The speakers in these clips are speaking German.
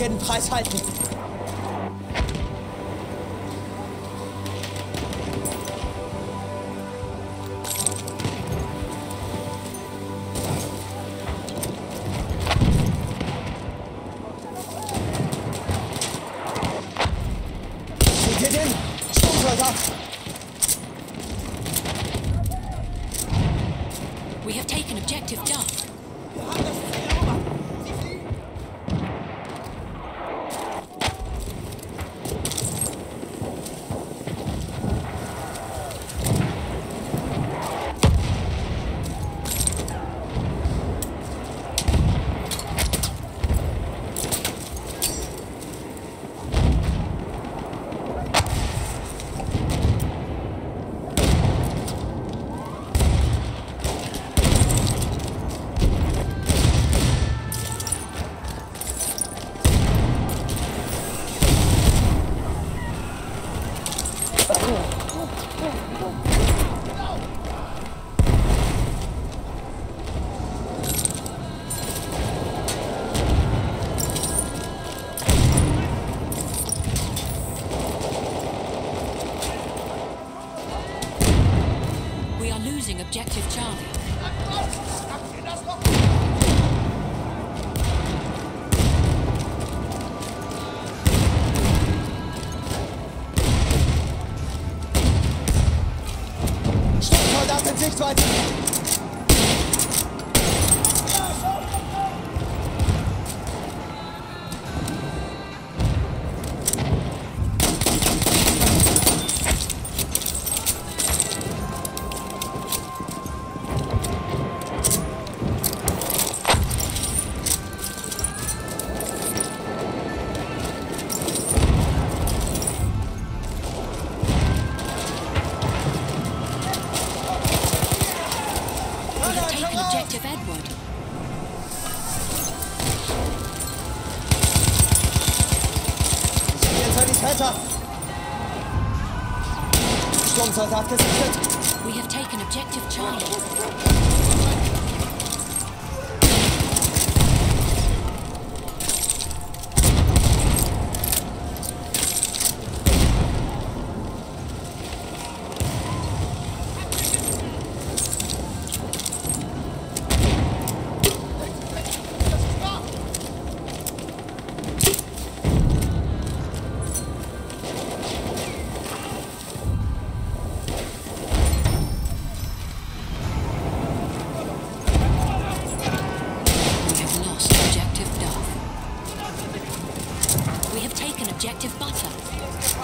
jeden Preis halten. We are losing objective Charlie. Sichtweite! Strong Sturmsoldat gesichtet! We have taken objective Charlie. Objective buffer.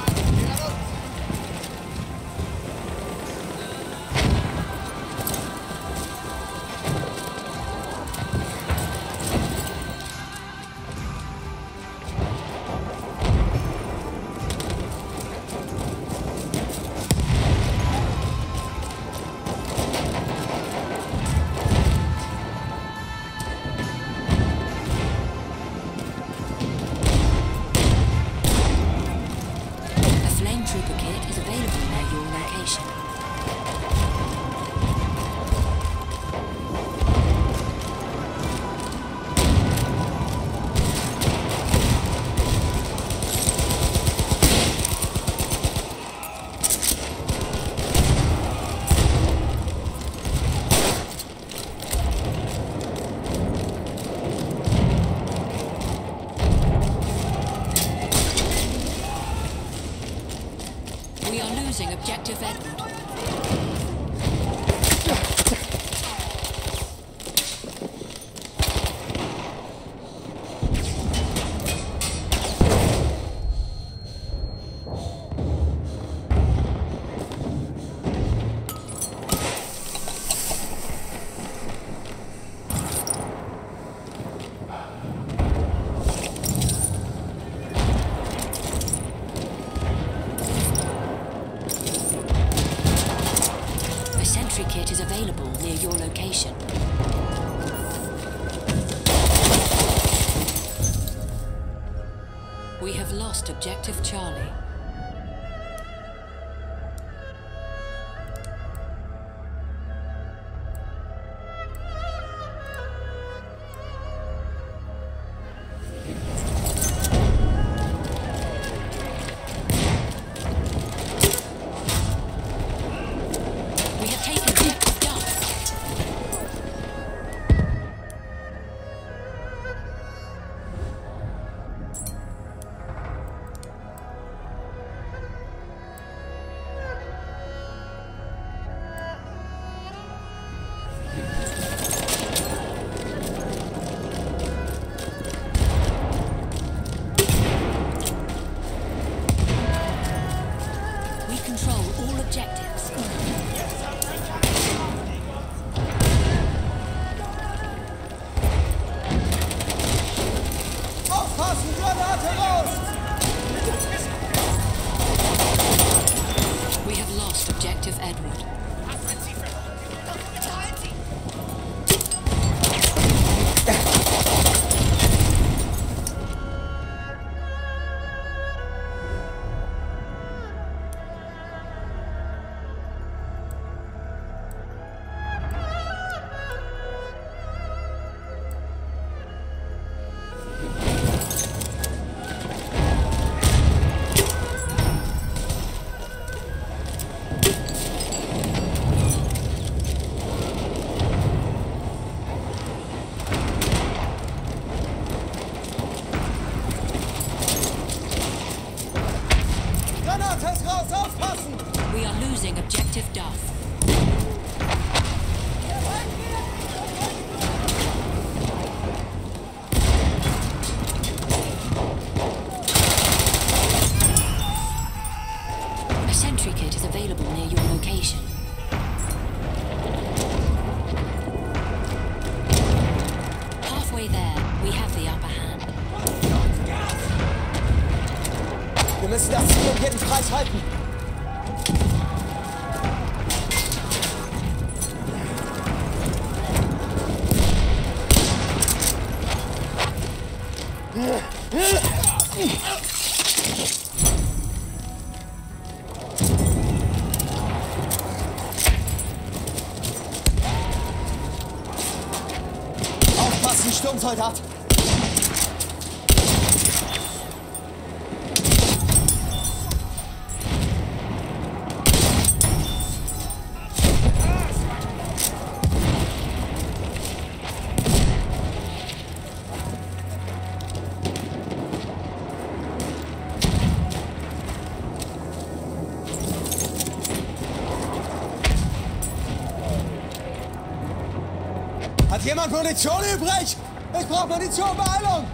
objective Charlie. Um jeden Munition übrig? Ich brauche Munition, Beeilung!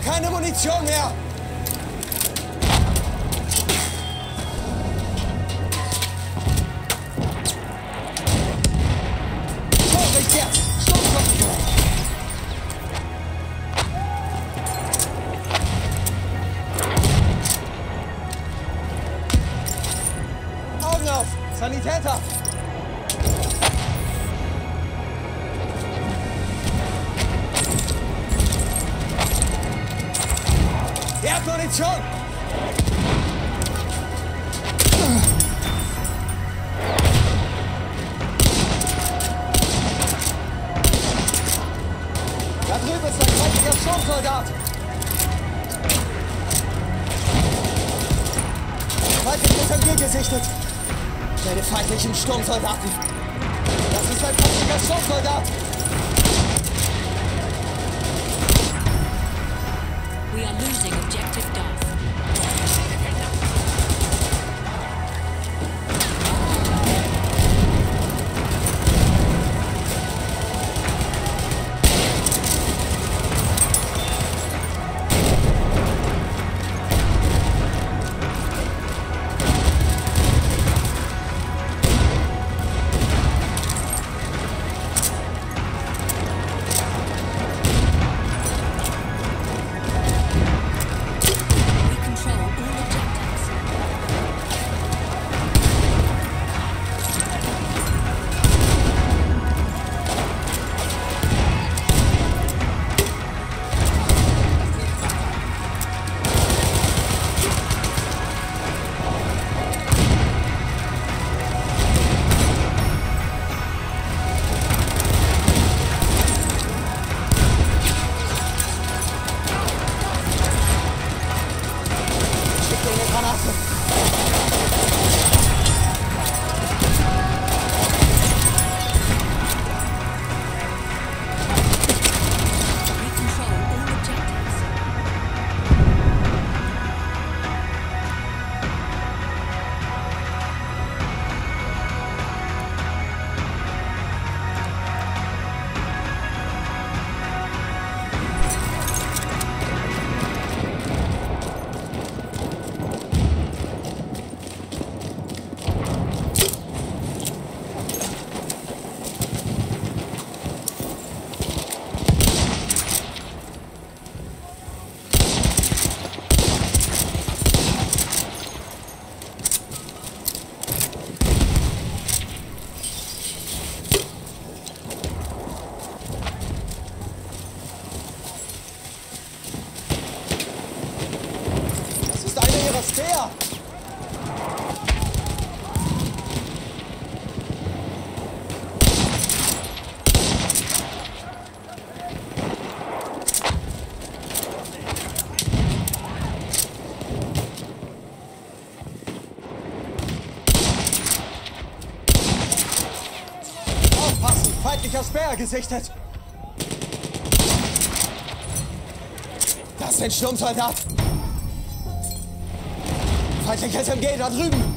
Hab keine Munition mehr! Sanitäter! Hat Munition! Da drüben ist ein feindlicher Sturmsoldat! Feindliches MG gesichtet! Meine feindlichen Sturmsoldaten! Das ist ein feindlicher Sturmsoldat! We are losing objective Feindlicher Speer gesichtet. Das ist ein Sturmsoldat. Feindliches MG da drüben.